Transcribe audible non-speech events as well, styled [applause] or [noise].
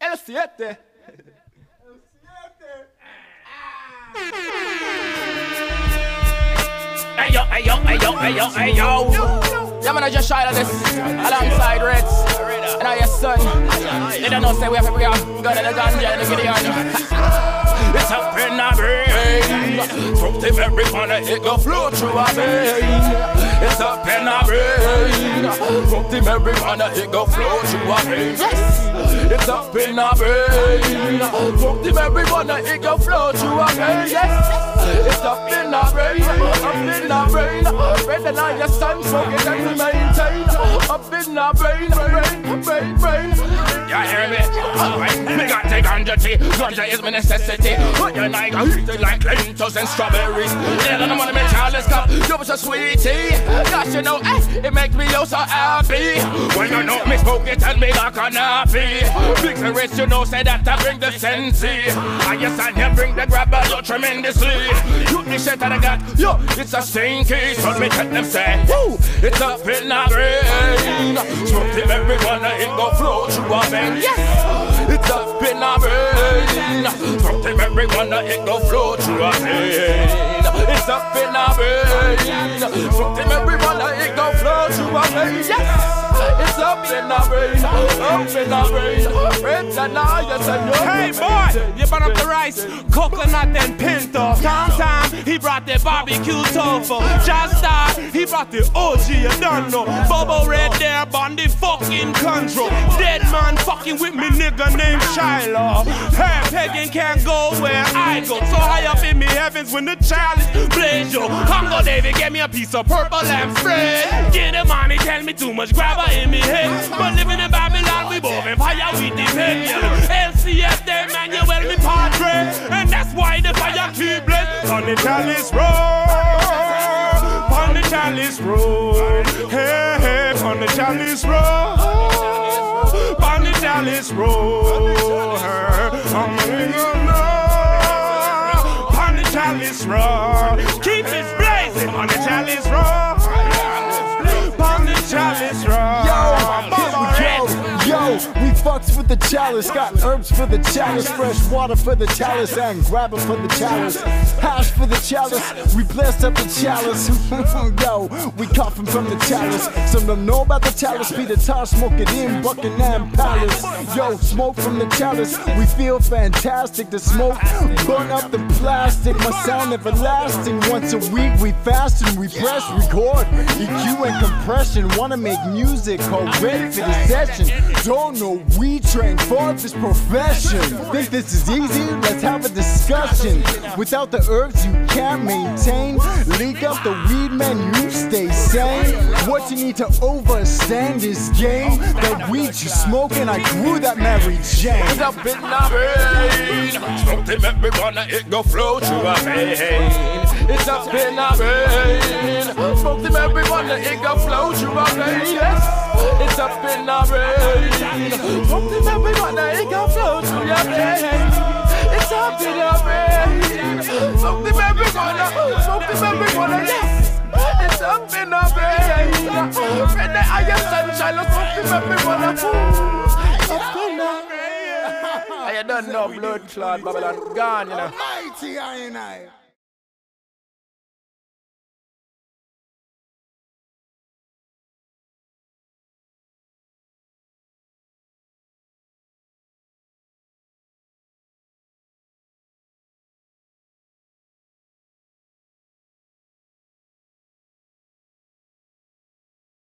El 7. Hey yo, hey yo, hey yo, hey yo, hey yo. Yeah, man, I just shot of this alongside Reds. And Iyahson. They don't know, say we have to bring a gun and a ganja and a Gideon. It's up in our brain. From the very corner, it go flow through our vein. It's up in our brain. From the very corner, it go flow through our vein. Yes, it's up in our brain. From the very corner, it go flow through our vein. Yes, it's up in our brain. Up in our brain. And I, your son, so get them to maintain. Up in our brain, brain, brain, brain. You hear me? Got ganja is my necessity. But you like I it like lentils and strawberries. Yeah, I'm on me chalice cup. You was a sweetie. Gosh, you know, eh, it makes me oh so happy. When you know me smoke it and me like a nappy. Big rich, you know, say that I bring the sensei. And yes, I you bring the grabber, you tremendously. You the shit that I got, yo, it's a stinky. So me tell them say, woo, it's up in the brain. Smoke till everyone, it go flow through our vein. Yes, our brain. Everyone, it go flow through vein. It's up in our brain. Till everyone, it go flow through our vein. Yes. It's up in our brain, up in our brain. Reds and iron and your Hey boy, you brought up the rice, coconut and pinto. Tom Tom, he brought the barbecue tofu. Just Star, he brought the OG, you don't know. Bobo Red there, on the fucking control. Dead man fucking with me nigga named Shiloh. Hey, pagan can't go where I go. So high up in me heavens when the child is blaze yo. Congo David, get me a piece of purple and spread. Tell me too much grabber in me head. But living in Babylon, we both in fire with the head. Yeah. You well me padre. And that's why the fire keep blessed. On the chalice road, on the chalice road. Hey, hey, on the chalice road, on the chalice road. I'm on the chalice road. Keep it blazing on the chalice road. Fucks with the chalice. Got herbs for the chalice, fresh water for the chalice, and grabber for the chalice. Hash for the chalice. We blast up the chalice. [laughs] Yo, we coughing from the chalice. Some don't know about the chalice. Peter Tosh smoke it in Buckingham Palace. Yo, smoke from the chalice. We feel fantastic. The smoke burn up the plastic. My sound everlasting. Once a week we fast and we press record. EQ and compression. Wanna make music ready for the session. Don't know we train for this profession. Think this is easy? Let's have a discussion. Without the herbs, you can't maintain. Leak up the weed, man, you stay sane. What you need to overstand this game. That weed you smoking, I grew that Mary Jane. It's up in our brain. Smoke them till everyone, it go flow through our vein. It's up in our brain. Smoke them till everyone, it go flow through our vein. Yes. It's up in our brain. Smoke till everyone, it go flow through your vein. It's up in our brain. Smoke till everyone, smoke till everyone, yes. It's up in our brain. Red the iron sunshine, let's smoke till everyone. Up in our brain. I [laughs] don't know blood clot Babylon gone, you know. Mighty I and I.